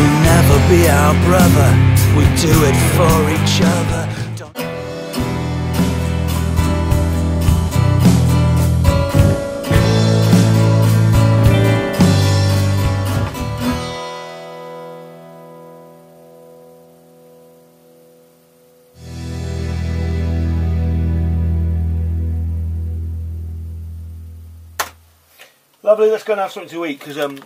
You'll never be our brother. We do it for each other. Don't- Lovely, let's go and have something to eat because um,